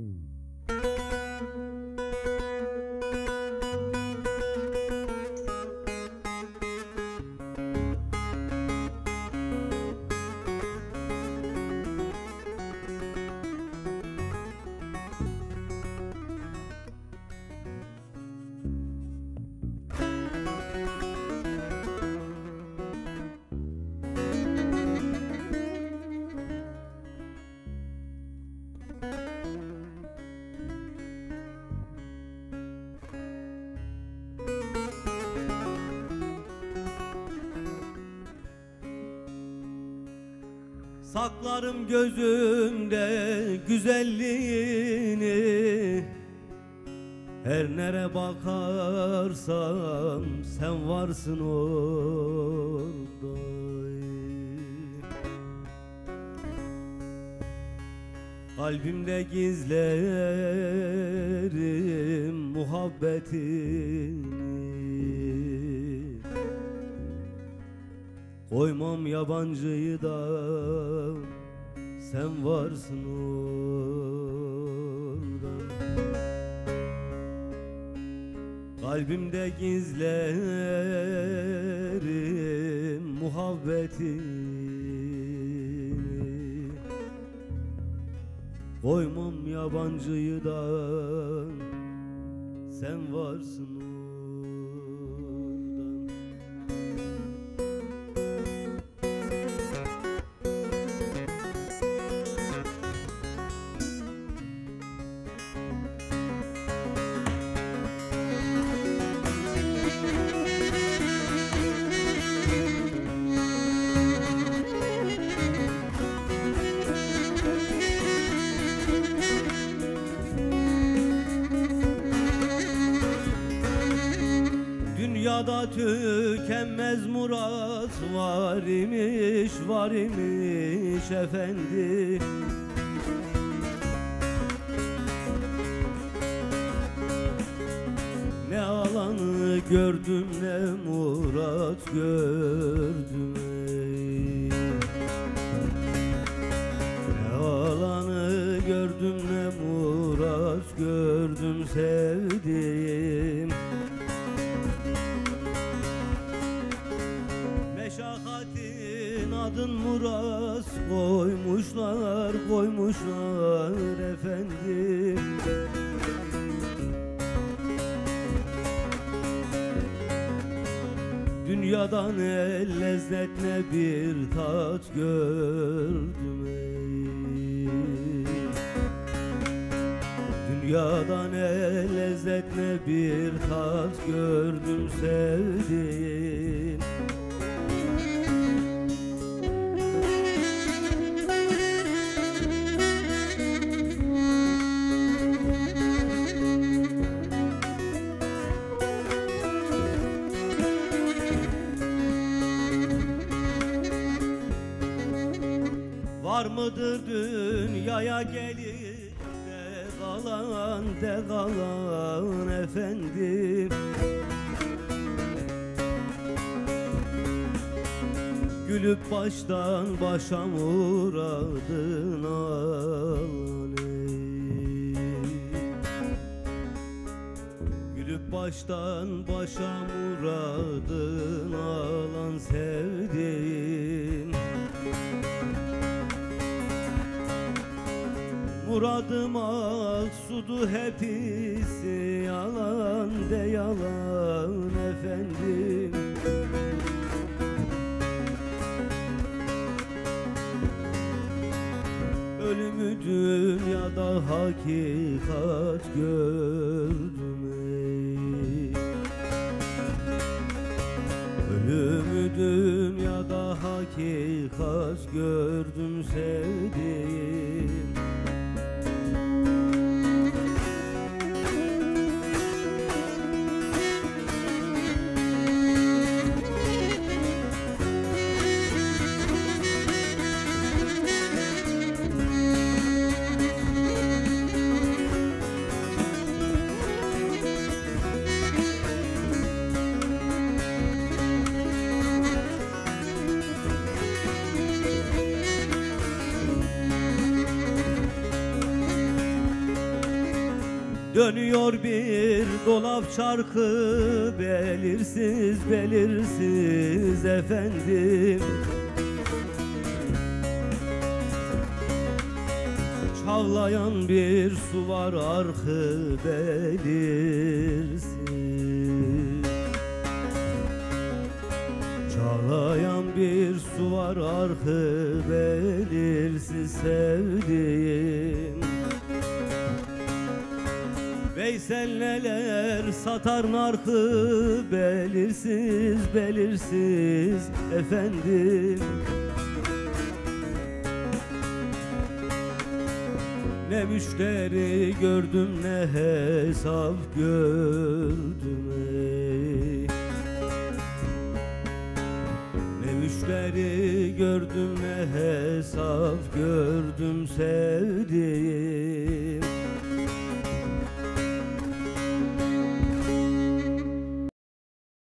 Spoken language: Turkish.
Mm. Saklarım gözümde güzelliğini. Her nere bakarsam sen varsın orada Kalbimde gizlerim muhabbetini Koymam yabancıyı da sen varsın orada. Kalbimde gizlerim muhabbetini Koymam yabancıyı da sen varsın orada Dünyada tükenmez murat var imiş var imiş efendim Ne alanı gördüm ne murat gördüm. Ne alanı gördüm ne murat gördüm sevdiğim Meşakkatin adın Murat koymuşlar koymuşlar efendim. Dünyadan el lezzet ne bir tat gördüm ey. Dünyadan el lezzet ne bir tat gördüm sevdiğim Var mıdır dünyaya gelip de kalan de efendim Gülüp baştan başa muradın alan ey. Gülüp baştan başa muradın alan sevdiğim Muradım aksudu hepsi yalan de yalan efendim. Ölümü dünyada hakikat gördüm ey. Ölümü dünyada hakikat gördüm sevdiğim Dönüyor bir dolap çarkı belirsiz belirsiz efendim. Çavlayan bir su var arkı belirsiz. Çağlayan bir su var arkı belirsiz sevdiğim Veysel neler satar narkı belirsiz belirsiz efendim. Ne müşteri gördüm ne hesap gördüm. Ne müşteri gördüm ne hesap gördüm sevdiğim.